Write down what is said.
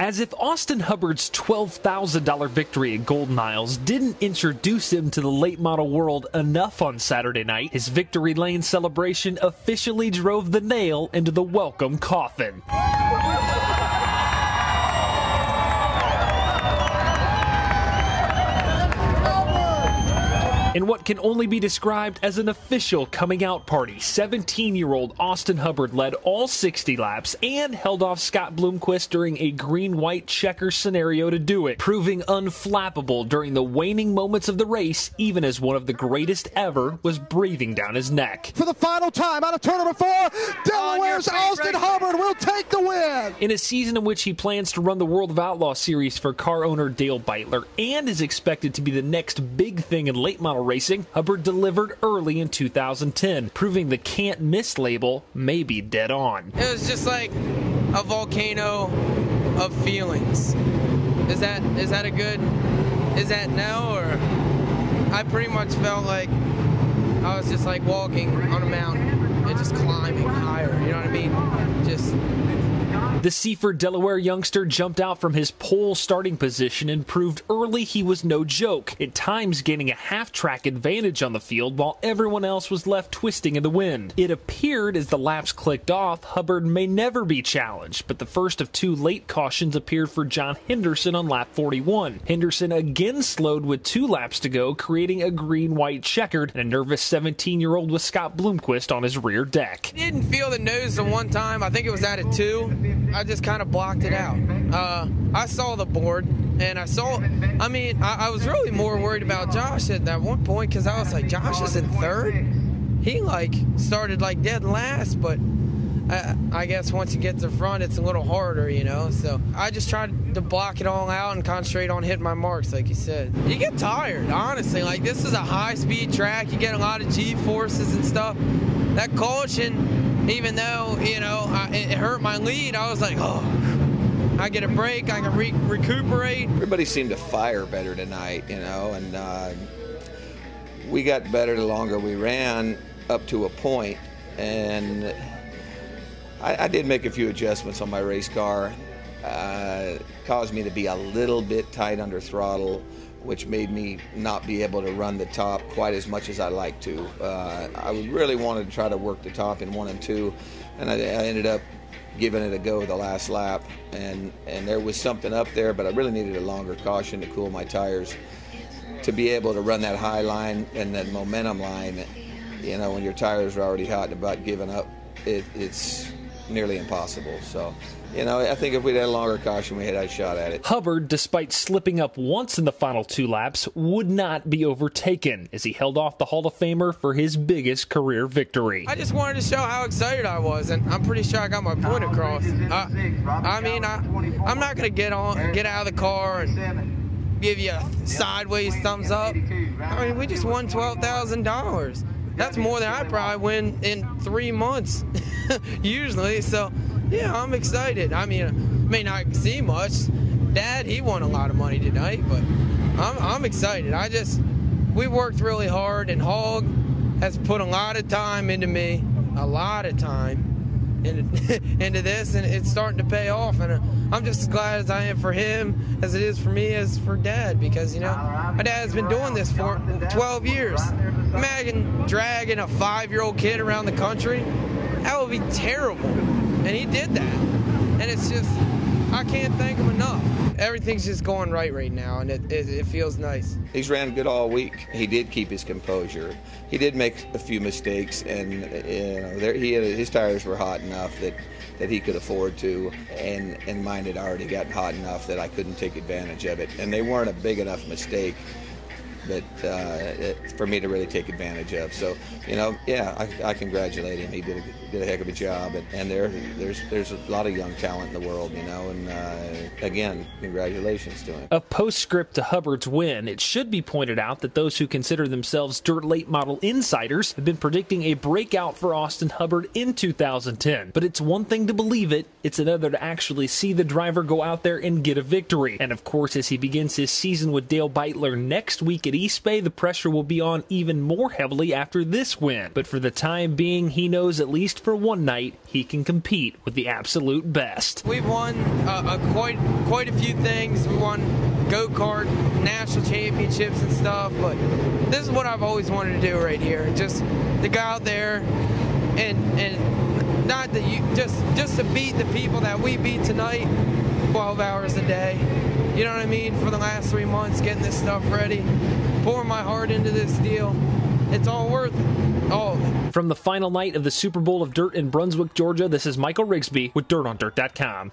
As if Austin Hubbard's $12,000 victory at Golden Isles didn't introduce him to the late model world enough on Saturday night, his victory lane celebration officially drove the nail into the welcome coffin. In what can only be described as an official coming out party, 17 year old Austin Hubbard led all 60 laps and held off Scott Bloomquist during a green white checker scenario to do it, proving unflappable during the waning moments of the race, even as one of the greatest ever was breathing down his neck. For the final time out of turn number four, Delaware's Austin Hubbard will take the win. In a season in which he plans to run the World of Outlaw series for car owner Dale Beitler and is expected to be the next big thing in late model racing, Hubbard delivered early in 2010, proving the can't miss label may be dead on. It was just like a volcano of feelings. Is that is that a good is that now or I pretty much felt like I was just like walking on a mountain and just climbing higher, you know what I mean? Just the Seaford, Delaware youngster jumped out from his pole starting position and proved early he was no joke, at times gaining a half track advantage on the field while everyone else was left twisting in the wind. It appeared as the laps clicked off, Hubbard may never be challenged, but the first of two late cautions appeared for John Henderson on lap 41. Henderson again slowed with two laps to go, creating a green white checkered and a nervous 17 year old with Scott Bloomquist on his rear deck. Didn't feel the nose the one time, I think it was at a two. I just kind of blocked it out. Uh, I saw the board and I saw, I mean, I, I was really more worried about Josh at that one point because I was like, Josh is in third. He like started like dead last, but I, I, guess once you get to the front, it's a little harder, you know. So I just tried to block it all out and concentrate on hitting my marks, like you said. You get tired, honestly. Like this is a high-speed track. You get a lot of G forces and stuff. That caution, even though you know I, it hurt my lead, I was like, oh. I get a break. I can re- recuperate. Everybody seemed to fire better tonight, you know, and uh, we got better the longer we ran up to a point. and I, I did make a few adjustments on my race car. Uh, caused me to be a little bit tight under throttle, which made me not be able to run the top quite as much as I like to. Uh, I really wanted to try to work the top in one and two, and I, I ended up giving it a go the last lap, and and there was something up there, but I really needed a longer caution to cool my tires to be able to run that high line and that momentum line. You know, when your tires are already hot and about giving up, it, it's nearly impossible. So, you know, I think if we'd had a longer caution, we had a shot at it. Hubbard, despite slipping up once in the final two laps, would not be overtaken as he held off the Hall of Famer for his biggest career victory. I just wanted to show how excited I was, and I'm pretty sure I got my point across. Uh, I mean, I, I'm not going to get on, get out of the car and give you a sideways thumbs up. I mean, we just won twelve thousand dollars. That's more than I probably win in three months, usually. So, yeah, I'm excited. I mean, may not see much. Dad, he won a lot of money tonight, but I'm, I'm excited. I just, we worked really hard, and Hog has put a lot of time into me, a lot of time into, into this, and it's starting to pay off. And I'm just as glad as I am for him as it is for me as for Dad, because you know my dad has been doing this for 12 years. Imagine dragging a five-year-old kid around the country. That would be terrible. And he did that. And it's just, I can't thank him enough. Everything's just going right right now, and it, it, it feels nice. He's ran good all week. He did keep his composure. He did make a few mistakes, and you know, there, he his tires were hot enough that that he could afford to, and and mine had already gotten hot enough that I couldn't take advantage of it. And they weren't a big enough mistake that uh, it, for me to really take advantage of. So, you know, yeah, I, I congratulate him. He did a, did a heck of a job, and, and there there's there's a lot of young talent in the world, you know. And uh, again, congratulations to him. A postscript to Hubbard's win. It should be pointed out that those who consider themselves dirt late model insiders have been predicting a breakout for Austin Hubbard in 2010. But it's one thing to believe it; it's another to actually see the driver go out there and get a victory. And of course, as he begins his season with Dale Beitler next week at East Bay, the pressure will be on even more heavily after this win. But for the time being, he knows at least for one night, he can compete with the absolute best. We've won uh, a quite quite a few things. We won go kart national championships and stuff, but this is what I've always wanted to do right here. Just to go out there and and not that you just just to beat the people that we beat tonight 12 hours a day. You know what i mean? For the last three months getting this stuff ready pouring my heart into this deal. It's all worth it. All of it. From the final night of the super bowl of dirt in brunswick georgia this is michael rigsby with dirtondirt.com